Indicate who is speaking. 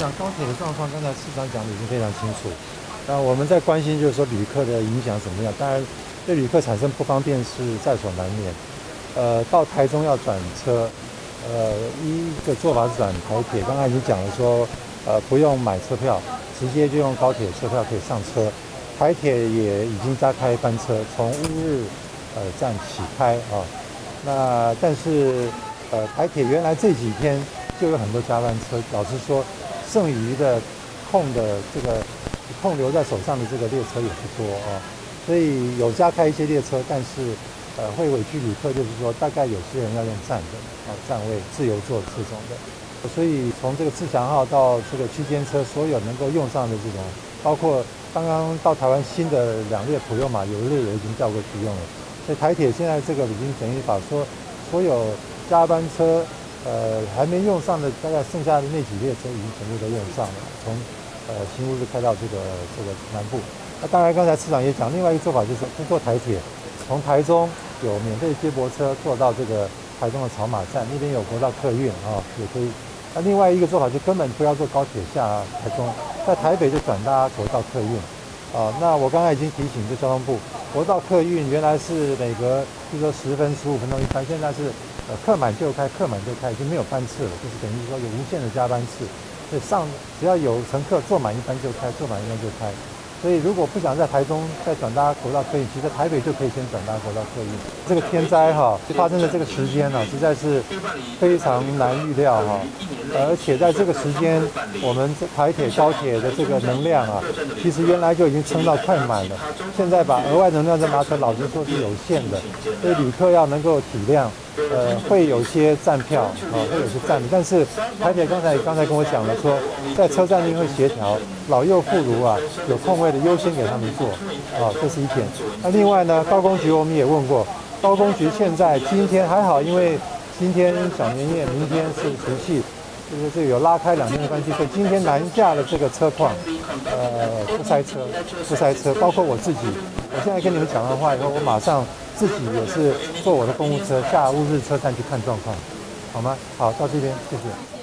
Speaker 1: 讲高铁的状况，刚才市长讲的已经非常清楚。那我们在关心就是说旅客的影响怎么样？当然，对旅客产生不方便是在所难免。呃，到台中要转车，呃，一个做法是转台铁。刚才已经讲了说，呃，不用买车票，直接就用高铁车票可以上车。台铁也已经加开班车，从乌日呃站起开啊。那但是呃，台铁原来这几天就有很多加班车，老实说，剩余的空的这个空留在手上的这个列车也不多啊。所以有加开一些列车，但是。呃，会委屈旅客，就是说，大概有些人要用站的啊，站位自由坐这种的，所以从这个自强号到这个区间车，所有能够用上的这种，包括刚刚到台湾新的两列普悠玛，有一列也已经调过去用了。所以台铁现在这个已经等于把说所有加班车，呃，还没用上的大概剩下的那几列车，已经全部都用上了，从呃新屋子开到这个这个南部。那当然，刚才市长也讲，另外一个做法就是不坐台铁。从台中有免费接驳车坐到这个台中的草马站，那边有国道客运啊，也可以。那另外一个做法就根本不要坐高铁下台中，在台北就转搭国道客运啊。那我刚才已经提醒这交通部，国道客运原来是每隔比如说十分十五分钟一班，现在是呃客满就开，客满就开，已经没有班次了，就是等于说有无限的加班次，所以上只要有乘客坐满一班就开，坐满一班就开。所以，如果不想在台中再转搭国道客运，其实台北就可以先转搭国道客运。这个天灾哈，发生的这个时间呢，实在是非常难预料哈。而且在这个时间，我们台铁、高铁的这个能量啊，其实原来就已经撑到快满了。现在把额外能量再拿出来，老实说是有限的。所以旅客要能够体谅。呃，会有些站票啊，会有些站，但是台铁刚才刚才跟我讲了，说在车站内会协调老幼妇孺啊，有空位的优先给他们坐啊，这是一点。那另外呢，高工局我们也问过，高工局现在今天还好，因为今天小年夜，明天是除夕，就是这个有拉开两天的关系，所以今天南下的这个车况，呃，不塞车，不塞车，包括我自己，我现在跟你们讲完话以后，我马上。自己也是坐我的公务车下乌日车站去看状况，好吗？好，到这边，谢谢。